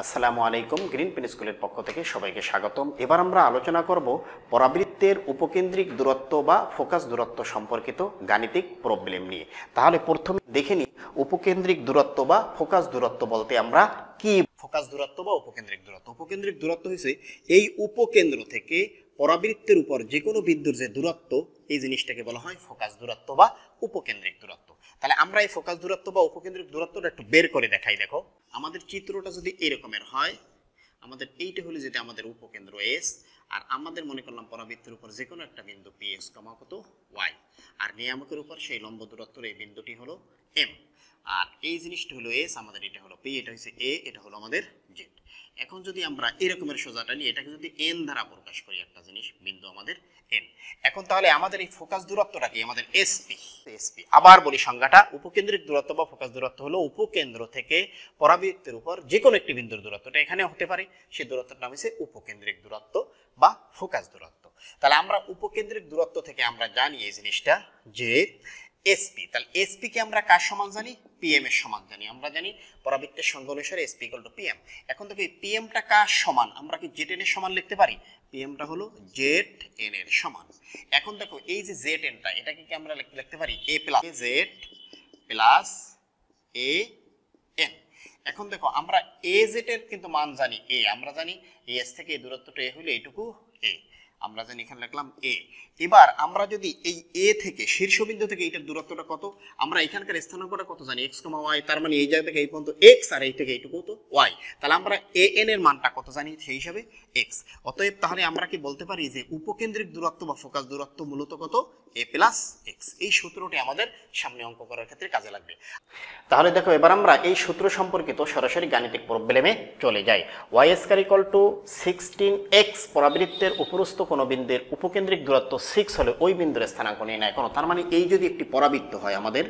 আসসালামু আলাইকুম, green pen স্কুলের পক্ষ থেকে সবাইকে স্বাগতম। এবার আমরা আলোচনা করব পরাবৃত্তের উপকেন্দ্রিক দূরত্ব বা ফোকাস দূরত্ব সম্পর্কিত গাণিতিক প্রবলেম নিয়ে। তাহলে প্রথমে দেখে নিই উপকেন্দ্রিক দূরত্ব বা ফোকাস দূরত্ব বলতে আমরা কি ফোকাস দূরত্ব বা উপকেন্দ্রিক দূরত্ব। উপকেন্দ্রিক দূরত্ব হয়েছে এই উপকেন্দ্র থেকে পরাবৃত্তের উপর যে কোনো বিন্দুর যে দূরত্ব, এই জিনিসটাকে বলা হয় ফোকাস দূরত্ব বা উপকেন্দ্রিক দূরত্ব। তাহলে আমরা এই ফোকাস দূরত্ব বা উপকেন্দ্রিক দূরত্বটা একটু বের করে দেখাই, দেখো। আমাদের চিত্রটা যদি এরকমের হয়, আমাদের এইটা হলে যেটা আমাদের উপকেন্দ্র এস আর আমাদের মনে করলাম পরাবৃত্তের উপর যে কোনো একটা বিন্দু পি এস কমা কত ওয়াই আর নিয়ামকের উপর সেই লম্ব দূরত্বের এই বিন্দুটি হলো এম আর এই জিনিসটা হলো এস আমাদের এটা হলো পি এটা হচ্ছে এ এটা হলো আমাদের জেড এখন যদি আমরা এরকমের সোজাটা নিই, এটাকে যদি এন দ্বারা প্রকাশ করি, একটা জিনিস বিন্দু আমাদের এন এখন তাহলে আমাদের এই ফোকাস দূরত্বটা কি? আমাদের এসপি এসপি আবার বলি সংজ্ঞাটা, উপকেন্দ্রিক দূরত্ব বা ফোকাস দূরত্ব হলো উপকেন্দ্র থেকে পরাবৃত্তের উপর যে কোনো একটি বিন্দুর দূরত্বটা এখানে হতে পারে, সেই দূরত্বটার নাম হচ্ছে উপকেন্দ্রিক দূরত্ব বা ফোকাস দূরত্ব। তাহলে আমরা উপকেন্দ্রিক দূরত্ব থেকে আমরা জানি এই জিনিসটা যে এসপি তাহলে এসপি কে আমরা কার সমান জানি? পিএম এর সমান জানি। আমরা জানি পরাবৃত্তের সঙ্গ অনুসারে এসপি ইকুয়াল টু পিএম এখন থেকে পিএমটা কার সমান? আমরা কি জেড এর সমান লিখতে পারি? পিএমটা হলো জেড এন এর সমান। এখন দেখো এই যে জেড এনটা এটাকে কি আমরা লিখতে পারি? A plus Z plus A N এখন দেখো আমরা এ জেড এর কিন্তু মান জানি এ আমরা জানি এস থেকে এই দূরত্বটা এ হইলে এইটুকু এ আমরা জানি এখানে লিখলাম এ এবার আমরা যদি এই এ থেকে শীর্ষবিন্দু থেকে এইটার দূরত্বটা কত? আমরা এখানকার স্থানাঙ্কটা কত জানি? এক্স কমা ওয়াই তার মানে এই জায়গা থেকে এই পর্যন্ত এক্স আর এই থেকে এইটুকু তো ওয়াই তাহলে আমরা এ এন এর মানটা কত জানি? সেই হিসাবে এক্স অতএব তাহলে আমরা কি বলতে পারি যে উপকেন্দ্রিক দূরত্ব বা ফোকাস দূরত্ব মূলত কত? এ প্লাস এক্স এই সূত্রটি আমাদের সামনে অঙ্ক করার ক্ষেত্রে কাজে লাগবে। তাহলে দেখো, এবার আমরা এই সূত্র সম্পর্কিত সরাসরি গাণিতিক প্রবলেমে চলে যাই। Y square equal to sixteen X পরাবৃত্তের উপরস্থ কোনো বিন্দুর উপকেন্দ্রিক দূরত্ব সিক্স হলে ওই বিন্দুর স্থানাঙ্ক তার মানে এই যদি একটি পরাবৃত্ত হয় আমাদের,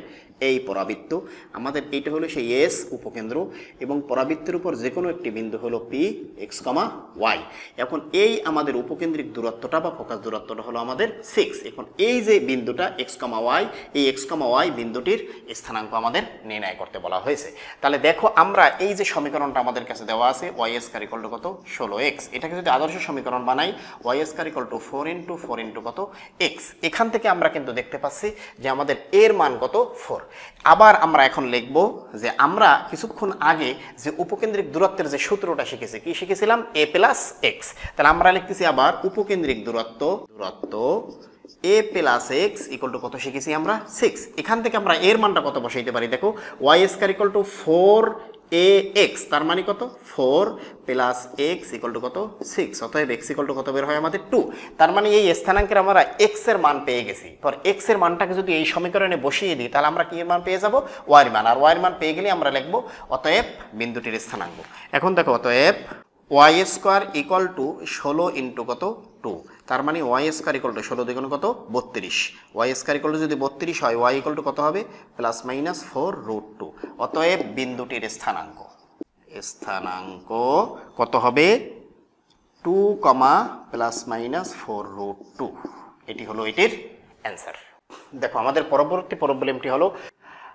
এই পরাবৃত্ত, আমাদের এইটা হলো সেই এস উপকেন্দ্র এবং পরাবৃত্তের উপর যে কোনো একটি বিন্দু হলো পি এক্স কমা ওয়াই এখন এই আমাদের উপকেন্দ্রিক দূরত্বটা বা ফোকাস দূরত্বটা হলো আমাদের সিক্স এখন এই যে বিন্দুটা এক্স কমা ওয়াই এই এক্স কমা ওয়াই বিন্দুটির স্থানাঙ্ক আমাদের নির্ণয় করতে বলা হয়েছে। তাহলে দেখো আমরা এই যে সমীকরণটা আমাদের কাছে দেওয়া আছে ওয়াই এস কারিকল টু কত? ষোলো এক্স এটাকে যদি আদর্শ সমীকরণ বানাই Y S equal to four into four into কত? এক্স এখান থেকে আমরা কিন্তু দেখতে পাচ্ছি যে আমাদের এর মান কত? ফোর আবার আমরা এখন লিখব যে আমরা কিছুক্ষণ আগে যে উপকেন্দ্রিক দূরত্বের যে সূত্রটা শিখেছি, কি শিখেছিলাম? এ প্লাস এক্স তাহলে আমরা লিখতেছি আবার উপকেন্দ্রিক দূরত্ব দূরত্ব A plus X equal to কত শিখেছি আমরা? সিক্স এখান থেকে আমরা এর মানটা কত বসাইতে পারি? দেখো Y square equal to four A X তার মানে কত? Four plus X equal to কত? সিক্স অতএব এক্স ইকুয়াল টু কত বের হয় আমাদের টু তার মানে এই স্থানাঙ্কের আমরা এক্সের মান পেয়ে গেছি। পর এক্সের মানটাকে যদি এই সমীকরণে বসিয়ে দিই, তাহলে আমরা কি এর মান পেয়ে যাব? ওয়াই মান। আর ওয়াই মান পেয়ে গেলে আমরা লিখব অতএব বিন্দুটির স্থানাঙ্ক। এখন দেখো, অতএব ওয়াই স্কোয়ার ইকুয়াল টু ষোলো ইন্টু কত? টু তার মানে ওয়াই স্কোয়ার ইকুয়াল টু ষোলো দ্বিগুণ কত? বত্রিশ। ওয়াই স্কোয়ার ইকুয়াল টু যদি বত্রিশ হয় ওয়াই ইকুয়াল টু কত হবে? Plus minus four root two অতএব বিন্দুটির স্থানাঙ্ক। স্থানাঙ্ক কত হবে? Two comma plus minus four root two এটি হলো এটির অ্যান্সার দেখো, আমাদের পরবর্তী প্রবলেমটি হলো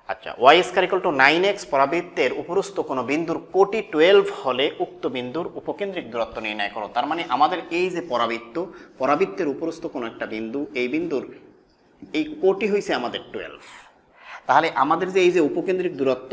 আচ্ছা Y square equal to nine X পরাবৃত্তের উপরস্থ কোনো বিন্দুর কোটি টুয়েলভ হলে উক্ত বিন্দুর উপকেন্দ্রিক দূরত্ব নির্ণয় করো। তার মানে আমাদের এই যে পরাবৃত্ত, পরাবৃত্তের উপরস্থ কোনো একটা বিন্দু, এই বিন্দুর এই কোটি হয়েছে আমাদের টুয়েলভ তাহলে আমাদের যে এই যে উপকেন্দ্রিক দূরত্ব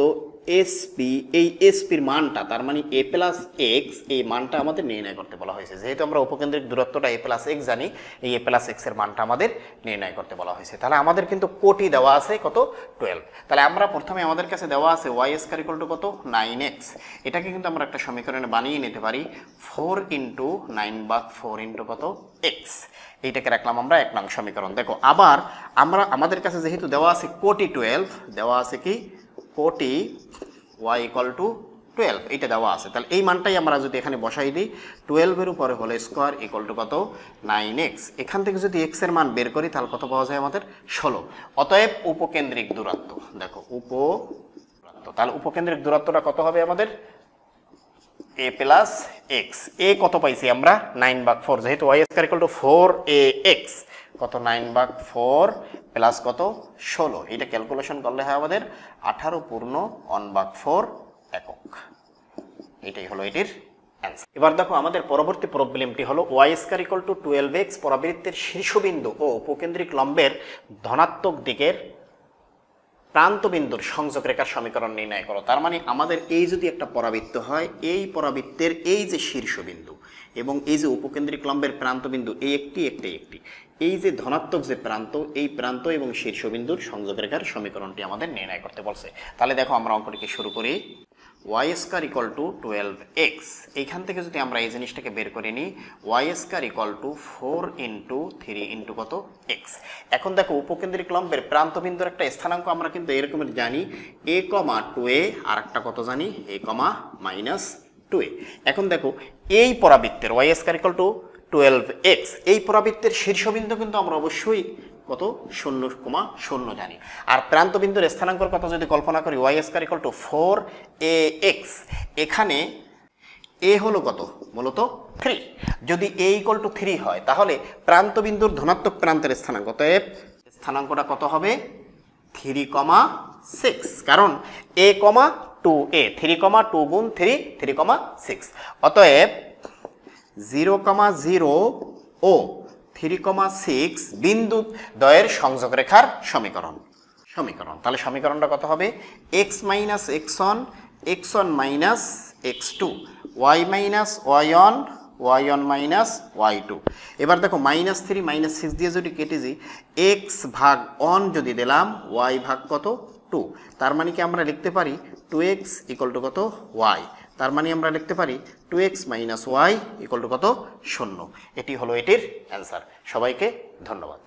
এসপি এই এসপির মানটা, তার মানে এ প্লাস এক্স এই মানটা আমাদের নির্ণয় করতে বলা হয়েছে। যেহেতু আমরা উপকেন্দ্রিক দূরত্বটা এ প্লাস এক্স জানি, এই এ প্লাস এক্সের মানটা আমাদের নির্ণয় করতে বলা হয়েছে। তাহলে আমাদের কিন্তু কোটি দেওয়া আছে, কত? টুয়েলভ তাহলে আমরা প্রথমে আমাদের কাছে দেওয়া আছে ওয়াই স্কয়ার ইকুয়াল টু কত? নাইন এক্স এটাকে কিন্তু আমরা একটা সমীকরণে বানিয়ে নিতে পারি ফোর ইন্টু নাইন বা ফোর ইন্টু কত? এক্স এইটাকে রাখলাম আমরা এক নং সমীকরণ। দেখো, আবার আমরা, আমাদের কাছে যেহেতু দেওয়া আছে কোটি টুয়েলভ দেওয়া আছে কি? কোটি ওয়াই ইকাল টু টুয়েলভ এইটা দেওয়া আছে। তাহলে এই মানটাই আমরা যদি এখানে বসাই দিই টুয়েলভের উপরে হলে স্কোয়ার ইকল টু কত? নাইন এক্স এখান থেকে যদি এক্সের মান বের করি, তাহলে কত পাওয়া যায় আমাদের? ষোলো। অতএব উপকেন্দ্রিক দূরত্ব। দেখো উপ তাহলে উপকেন্দ্রিক দূরত্বটা কত হবে আমাদের? এ প্লাস এক্স এ কত পাইছি আমরা? নাইন বাক ফোর যেহেতু Y square equal to four A X কত নাইন বাক ফোর প্লাস কত? ষোলো। এটা ক্যালকুলেশন করলে হয় আমাদের আঠারো পূর্ণ ওয়ান বাক ফোর একক। এটাই হলো এটির এবার দেখো আমাদের পরবর্তী প্রবলেমটি হলো Y square equal to twelve X পরাবৃত্তের শীর্ষবিন্দু ও উপকেন্দ্রিক লম্বের ধনাত্মক দিকের প্রান্তবিন্দুর সংযোগ রেখার সমীকরণ নির্ণয় করো। তার মানে আমাদের এই যদি একটা পরাবৃত্ত হয়, এই পরাবৃত্তের এই যে শীর্ষবিন্দু এবং এই যে উপকেন্দ্রিক লম্বের প্রান্তবিন্দু, এই একটি একটি একটি। এই যে ধনাত্মক যে প্রান্ত, এই প্রান্ত এবং শীর্ষবিন্দুর সংযোগ রেখার সমীকরণটি আমাদের নির্ণয় করতে বলছে। তাহলে দেখো আমরা অঙ্কটিকে শুরু করি। Y square equal to twelve X এইখান থেকে যদি আমরা এই জিনিসটাকে বের করে নিই Y square equal to four into three into কত এক্স এখন দেখো, উপকেন্দ্রিক লম্বের প্রান্তবিন্দুর একটা স্থানাঙ্ক আমরা কিন্তু এরকমের জানি এ কমা টু এ আর একটা কত জানি? এ কমা মাইনাস টু এ এখন দেখো, এই পরাবৃত্তের Y square equal to twelve X এই পরাবৃত্তের শীর্ষবিন্দু কিন্তু আমরা অবশ্যই কত? শূন্য কমা শূন্য জানি। আর প্রান্তবিন্দুর স্থানাঙ্কর কথা যদি কল্পনা করি Y square equal to four A X এখানে এ হলো কত? মূলত থ্রি যদি এ ইকুয়াল টু থ্রি হয়, তাহলে প্রান্তবিন্দুর ধনাত্মক প্রান্তের স্থানাঙ্ক, অতএব স্থানাঙ্কটা কত হবে? থ্রি কমা সিক্স কারণ A comma two A three comma two গুণ থ্রি থ্রি কমা সিক্স অতএব জিরো কমা জিরো ও থ্রি কমা সিক্স বিন্দু দয়ের সংযোগ রেখার সমীকরণ। সমীকরণ। তাহলে সমীকরণটা কত হবে? X minus X one X one minus X two Y minus Y one Y one minus Y two এবার দেখো মাইনাস থ্রি মাইনাস সিক্স দিয়ে যদি কেটে যাই এক্স ভাগ অন যদি দিলাম ওয়াই ভাগ কত? টু তার মানে কি আমরা লিখতে পারি? টু এক্স ইকুয়াল টু কত? ওয়াই তার মানে আমরা লিখতে পারি two X minus Y equal to কত? শূন্য। এটি হলো এটির অ্যান্সার সবাইকে ধন্যবাদ।